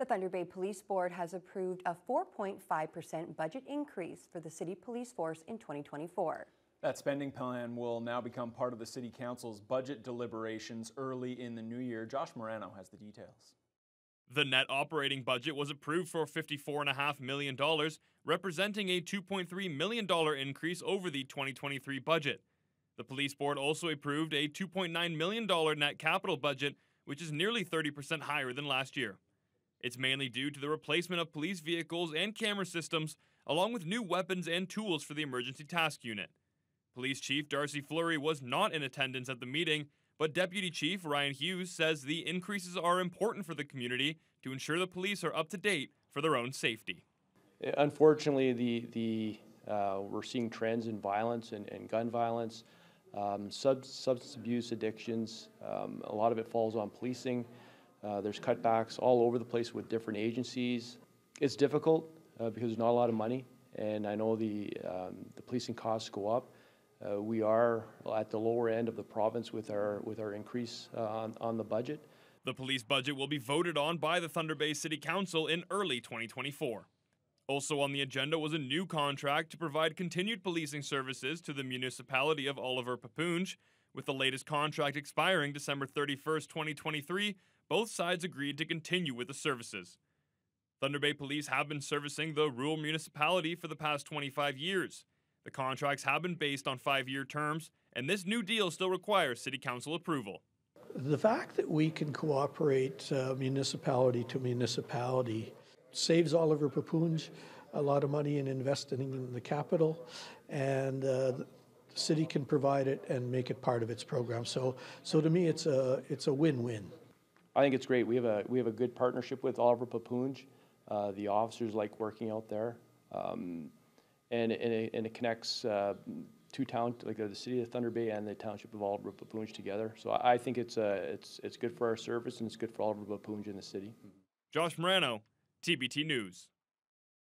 The Thunder Bay Police Board has approved a 4.5% budget increase for the city police force in 2024. That spending plan will now become part of the City Council's budget deliberations early in the new year. Josh Morano has the details. The net operating budget was approved for $54.5 million, representing a $2.3 million increase over the 2023 budget. The police board also approved a $2.9 million net capital budget, which is nearly 30% higher than last year. It's mainly due to the replacement of police vehicles and camera systems, along with new weapons and tools for the emergency task unit. Police Chief Darcy Fleury was not in attendance at the meeting, but Deputy Chief Ryan Hughes says the increases are important for the community to ensure the police are up to date for their own safety. Unfortunately, the, the, uh, we're seeing trends in violence and, and gun violence, um, sub, substance abuse addictions. Um, a lot of it falls on policing. Uh, there's cutbacks all over the place with different agencies. It's difficult uh, because there's not a lot of money, and I know the, um, the policing costs go up. Uh, we are at the lower end of the province with our with our increase uh, on, on the budget. The police budget will be voted on by the Thunder Bay City Council in early 2024. Also on the agenda was a new contract to provide continued policing services to the municipality of Oliver Paipoonge. With the latest contract expiring December 31st, 2023, both sides agreed to continue with the services. Thunder Bay Police have been servicing the rural municipality for the past 25 years. The contracts have been based on five year terms, and this new deal still requires City Council approval. The fact that we can cooperate uh, municipality to municipality saves Oliver Paipoonge a lot of money in investing in the capital, and uh, the city can provide it and make it part of its program. So, so to me, it's a it's a win-win. I think it's great. We have a we have a good partnership with Oliver Paipoonge. Uh, the officers like working out there. Um, and, and, it, and it connects uh, two town, like the city of Thunder Bay and the township of Oliver Paipoonge together. So I, think it's, uh, it's, it's good for our service and it's good for Oliver Paipoonge in the city. Josh Morano, TBT News.